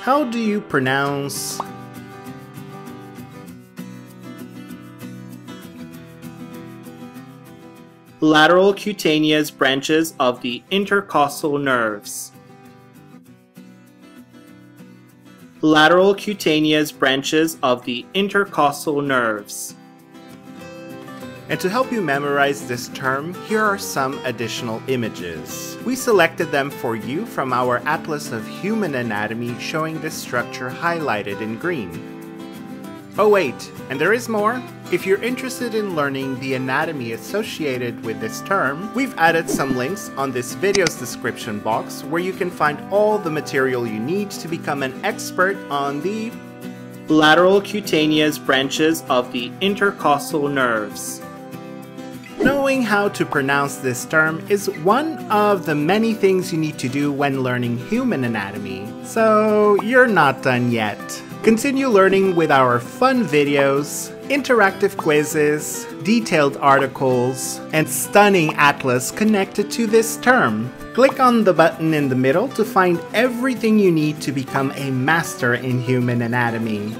How do you pronounce lateral cutaneous branches of the intercostal nerves? Lateral cutaneous branches of the intercostal nerves. And to help you memorize this term, here are some additional images. We selected them for you from our Atlas of Human Anatomy showing this structure highlighted in green. Oh wait, and there is more. If you're interested in learning the anatomy associated with this term, we've added some links on this video's description box where you can find all the material you need to become an expert on the lateral cutaneous branches of the intercostal nerves. Knowing how to pronounce this term is one of the many things you need to do when learning human anatomy, so you're not done yet. Continue learning with our fun videos, interactive quizzes, detailed articles, and stunning atlas connected to this term. Click on the button in the middle to find everything you need to become a master in human anatomy.